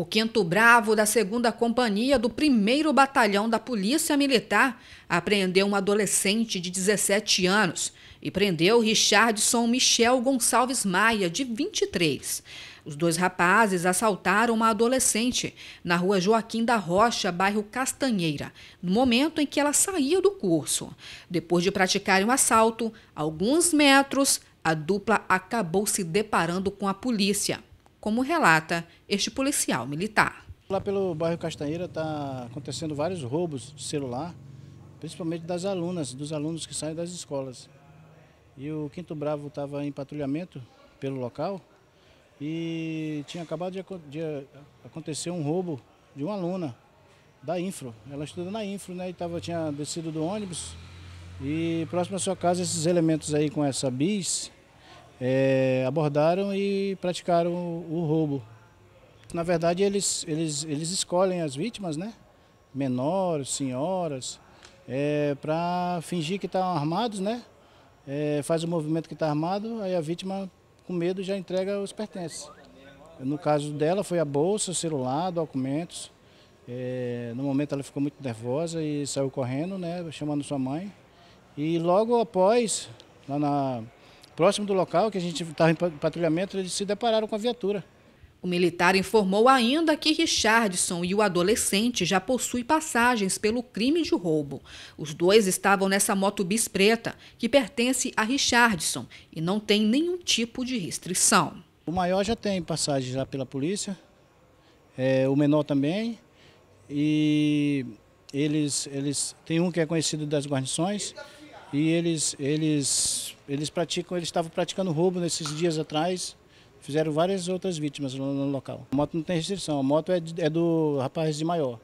O Quinto Bravo da Segunda Companhia do Primeiro Batalhão da Polícia Militar apreendeu um adolescente de 17 anos e prendeu Richardson Michel Gonçalves Maia, de 23. Os dois rapazes assaltaram uma adolescente na rua Joaquim da Rocha, bairro Castanheira, no momento em que ela saía do curso. Depois de praticarem o um assalto, alguns metros, a dupla acabou se deparando com a polícia como relata este policial militar. Lá pelo bairro Castanheira está acontecendo vários roubos de celular, principalmente das alunas, dos alunos que saem das escolas. E o Quinto Bravo estava em patrulhamento pelo local e tinha acabado de, de, acontecer um roubo de uma aluna da Infro. Ela estuda na Infro, né? E tava, tinha descido do ônibus e próximo à sua casa esses elementos aí com essa bis é, abordaram e praticaram o, o, roubo. Na verdade, eles, eles, eles escolhem as vítimas, né? menores, senhoras, é, para fingir que estão armados, né? É, faz o movimento que está armado, aí a vítima, com medo, já entrega os pertences. No caso dela, foi a bolsa, celular, documentos. É, no momento ela ficou muito nervosa e saiu correndo, né, chamando sua mãe. E logo após, lá na, próximo do local, que a gente estava em patrulhamento, eles se depararam com a viatura. O militar informou ainda que Richardson e o adolescente já possuem passagens pelo crime de roubo. Os dois estavam nessa moto bis preta, que pertence a Richardson e não tem nenhum tipo de restrição. O maior já tem passagem já pela polícia, é, o menor também, e eles, eles tem um que é conhecido das guarnições, e eles, eles, eles praticam, eles estavam praticando roubo nesses dias atrás, fizeram várias outras vítimas no, no local. A moto não tem restrição, a moto é, é do rapaz de maior.